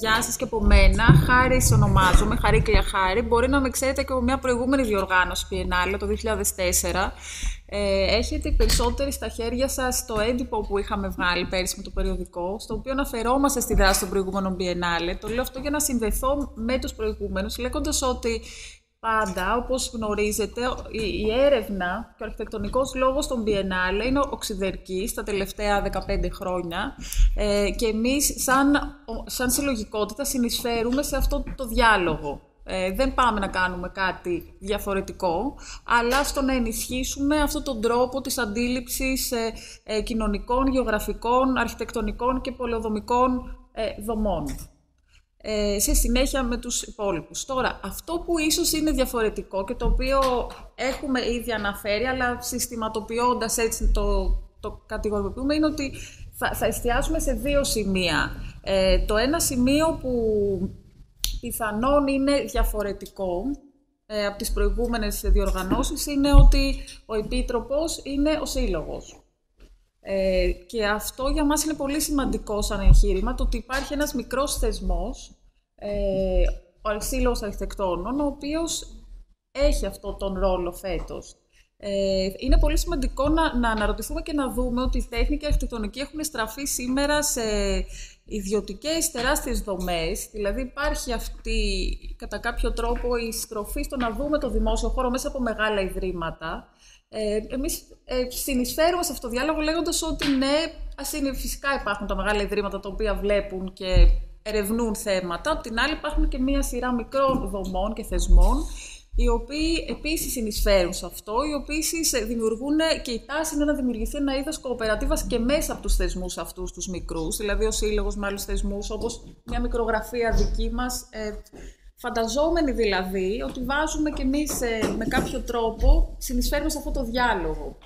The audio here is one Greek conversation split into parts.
Γεια σας και από μένα. Χάρη ονομάζομαι, Χαρίκλια Χάρη. Μπορεί να με ξέρετε και από μια προηγούμενη διοργάνωση Biennale το 2004. Ε, έχετε περισσότεροι στα χέρια σας το έντυπο που είχαμε βγάλει πέρυσι με το περιοδικό, στο οποίο αναφερόμαστε στη δράση των προηγούμενων Biennale. Το λέω αυτό για να συνδεθώ με τους προηγούμενους, λέγοντας ότι Πάντα, όπως γνωρίζετε, η έρευνα και ο αρχιτεκτονικός λόγος των Biennale είναι οξυδερκής τα τελευταία 15 χρόνια ε, και εμείς σαν, σαν συλλογικότητα συνεισφέρουμε σε αυτό το διάλογο. Ε, δεν πάμε να κάνουμε κάτι διαφορετικό, αλλά στο να ενισχύσουμε αυτόν τον τρόπο της αντίληψης ε, ε κοινωνικών, γεωγραφικών, αρχιτεκτονικών και πολεοδομικών ε, δομών. Ε, σε συνέχεια με τους υπόλοιπους. Τώρα, αυτό που ίσως είναι διαφορετικό και το οποίο έχουμε ήδη αναφέρει, αλλά συστηματοποιώντας έτσι το, το κατηγοριοποιούμε, είναι ότι θα, θα εστιάσουμε σε δύο σημεία. Ε, το ένα σημείο που πιθανόν είναι διαφορετικό ε, από τις προηγούμενες διοργανώσεις είναι ότι ο Επίτροπος είναι ο Σύλλογος. Ε, και αυτό για μας είναι πολύ σημαντικό σαν εγχείρημα, το ότι υπάρχει ένας μικρός θεσμός, ε, ο Σύλλογος Αρχιτεκτόνων, ο οποίος έχει αυτό τον ρόλο φέτος. Ε, είναι πολύ σημαντικό να, να αναρωτηθούμε και να δούμε ότι η τέχνη και η αρχιτεκτονική έχουν στραφεί σήμερα σε ιδιωτικές τεράστιες δομές, δηλαδή υπάρχει αυτή κατά κάποιο τρόπο η στροφή στο να δούμε το δημόσιο χώρο μέσα από μεγάλα ιδρύματα, ε, εμείς ε, συνεισφέρουμε σε αυτό το διάλογο λέγοντας ότι ναι, ας είναι φυσικά υπάρχουν τα μεγάλα ιδρύματα τα οποία βλέπουν και ερευνούν θέματα. Απ' την άλλη υπάρχουν και μία σειρά μικρών δομών και θεσμών οι οποίοι επίσης συνεισφέρουν σε αυτό, οι οποίοι δημιουργούν και η τάση είναι να δημιουργηθεί ένα είδος κοοπερατίβας και μέσα από τους θεσμούς αυτούς τους μικρούς, δηλαδή ο σύλλογος με άλλους θεσμούς, όπως μια μικρογραφία δική μας, ε, Φανταζόμενοι δηλαδή ότι βάζουμε κι εμείς ε, με κάποιο τρόπο, συνεισφέρουμε σε αυτό το διάλογο.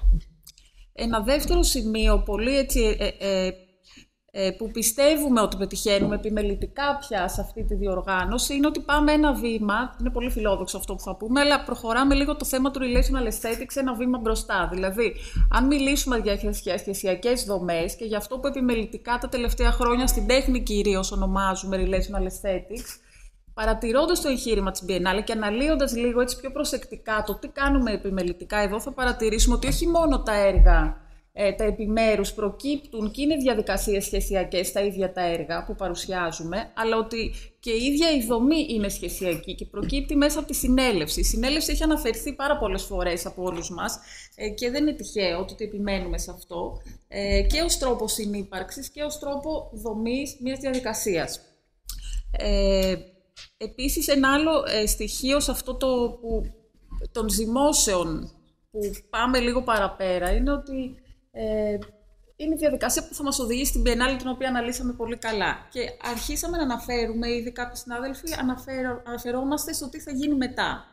Ένα δεύτερο σημείο, πολύ έτσι, ε, ε, που πιστεύουμε ότι πετυχαίνουμε επιμελητικά πια σε αυτή τη διοργάνωση, είναι ότι πάμε ένα βήμα, είναι πολύ φιλόδοξο αυτό που θα πούμε, αλλά προχωράμε λίγο το θέμα του relational aesthetics ένα βήμα μπροστά. Δηλαδή, αν μιλήσουμε για σχεσιακές δομές και για αυτό που επιμελητικά τα τελευταία χρόνια στην τέχνη κυρίως ονομάζουμε relational aesthetics, Παρατηρώντας το εγχείρημα της Biennale και αναλύοντας λίγο έτσι πιο προσεκτικά το τι κάνουμε επιμελητικά εδώ, θα παρατηρήσουμε ότι όχι μόνο τα έργα, ε, τα επιμέρους προκύπτουν και είναι διαδικασίες σχεσιακές στα ίδια τα έργα που παρουσιάζουμε, αλλά ότι και η ίδια η δομή είναι σχεσιακή και προκύπτει μέσα από τη συνέλευση. Η συνέλευση έχει αναφερθεί πάρα πολλές φορές από όλους μας ε, και δεν είναι τυχαίο ότι επιμένουμε σε αυτό ε, και ως τρόπο συνύπαρξης και ως τρόπο δομής μιας διαδικασίας. Ε, Επίσης, ένα άλλο ε, στοιχείο σε αυτό το που, των ζυμώσεων που πάμε λίγο παραπέρα είναι ότι ε, είναι η διαδικασία που θα μας οδηγήσει στην Biennale την οποία αναλύσαμε πολύ καλά. Και αρχίσαμε να αναφέρουμε, ήδη κάποιοι συνάδελφοι, αναφέρω, αναφερόμαστε στο τι θα γίνει μετά.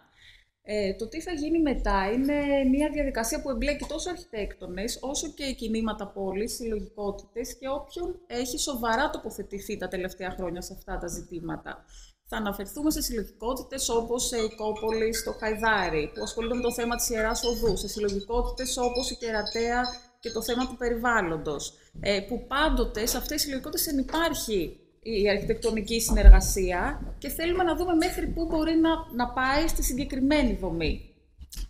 Ε, το τι θα γίνει μετά είναι μια διαδικασία που εμπλέκει τόσο αρχιτέκτονες, όσο και κινήματα πόλης, συλλογικότητες και όποιον έχει σοβαρά τοποθετηθεί τα τελευταία χρόνια σε αυτά τα ζητήματα. Θα αναφερθούμε σε συλλογικότητες όπως σε Οικόπολη στο Χαϊδάρι, που ασχολούνται με το θέμα της ιεράς οδού, σε συλλογικότητες όπως η Κερατέα και το θέμα του περιβάλλοντος. Ε, που πάντοτε σε αυτές τις συλλογικότητες δεν υπάρχει η αρχιτεκτονική συνεργασία και θέλουμε να δούμε μέχρι πού μπορεί να, να πάει στη συγκεκριμένη δομή.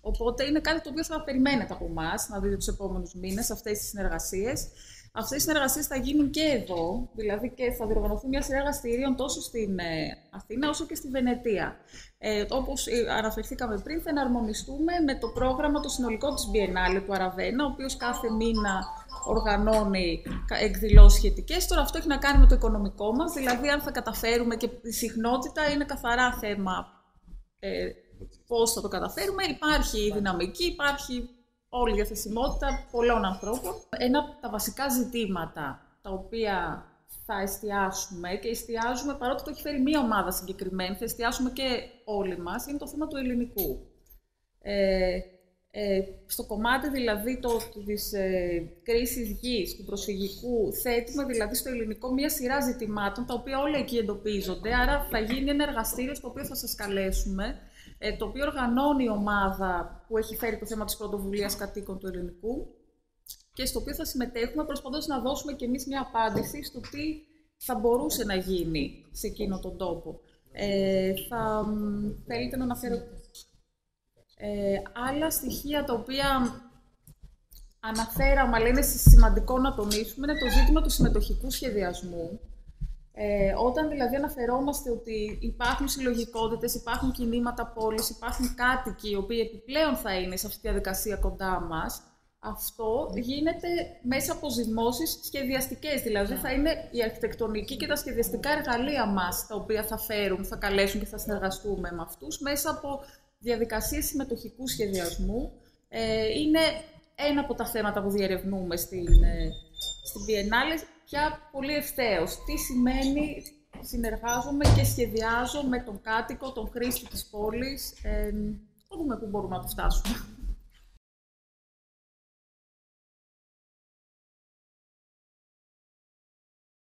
Οπότε είναι κάτι το οποίο θα περιμένετε από εμάς να δείτε τους επόμενους μήνες αυτές τις συνεργασίες. Αυτές οι συνεργασίες θα γίνουν και εδώ, δηλαδή και θα διοργανωθεί μια σειρά εργαστηρίων τόσο στην ε, Αθήνα όσο και στη Βενετία. Ε, Όπως αναφερθήκαμε πριν, θα εναρμονιστούμε με το πρόγραμμα το συνολικό της Biennale του Αραβένα, ο οποίος κάθε μήνα οργανώνει εκδηλώσεις σχετικές. Τώρα αυτό έχει να κάνει με το οικονομικό μας, δηλαδή αν θα καταφέρουμε και η συχνότητα είναι καθαρά θέμα ε, πώς θα το καταφέρουμε. Υπάρχει η δυναμική, υπάρχει όλη η διαθεσιμότητα πολλών ανθρώπων. Ένα από τα βασικά ζητήματα τα οποία θα εστιάσουμε και εστιάζουμε παρότι το έχει φέρει μία ομάδα συγκεκριμένη, θα εστιάσουμε και όλοι μας, είναι το θέμα του ελληνικού. Ε, ε, στο κομμάτι δηλαδή το, της ε, κρίσης γης, του προσφυγικού, θέτουμε δηλαδή στο ελληνικό μία σειρά ζητημάτων, τα οποία όλα εκεί εντοπίζονται, άρα θα γίνει ένα εργαστήριο στο οποίο θα σας καλέσουμε, ε, το οποίο οργανώνει η ομάδα που έχει φέρει το θέμα της πρωτοβουλίας κατοίκων του ελληνικού και στο οποίο θα συμμετέχουμε προσπαθώντας να δώσουμε και εμείς μια απάντηση στο τι θα μπορούσε να γίνει σε εκείνο τον τόπο. Ε, θα θέλετε να αναφέρω ε, άλλα στοιχεία τα οποία αναφέραμε, αλλά είναι σημαντικό να τονίσουμε, είναι το ζήτημα του συμμετοχικού σχεδιασμού. Ε, όταν δηλαδή αναφερόμαστε ότι υπάρχουν συλλογικότητες, υπάρχουν κινήματα πόλης, υπάρχουν κάτοικοι οι οποίοι επιπλέον θα είναι σε αυτή τη διαδικασία κοντά μας, αυτό γίνεται μέσα από ζυμώσεις σχεδιαστικές. Δηλαδή θα είναι η αρχιτεκτονική και τα σχεδιαστικά εργαλεία μας τα οποία θα φέρουν, θα καλέσουν και θα συνεργαστούμε με αυτούς μέσα από διαδικασίες συμμετοχικού σχεδιασμού. Ε, είναι ένα από τα θέματα που διερευνούμε στην, ε, στην Biennale, πια πολύ ευθέως. Τι σημαίνει συνεργάζομαι και σχεδιάζω με τον κάτοικο, τον χρήστη της πόλης. Ε, θα δούμε πού μπορούμε να το φτάσουμε.